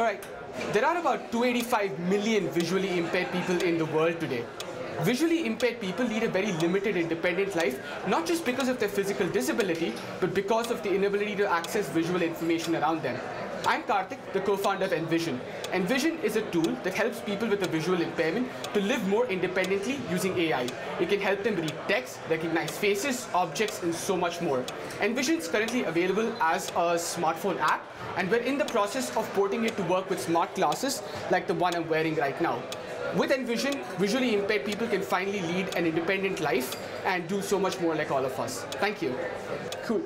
All right, there are about 285 million visually impaired people in the world today. Visually impaired people lead a very limited independent life, not just because of their physical disability, but because of the inability to access visual information around them. I'm Karthik, the co-founder of Envision. Envision is a tool that helps people with a visual impairment to live more independently using AI. It can help them read text, recognize faces, objects, and so much more. Envision is currently available as a smartphone app, and we're in the process of porting it to work with smart glasses like the one I'm wearing right now. With Envision, visually impaired people can finally lead an independent life and do so much more like all of us. Thank you. Cool.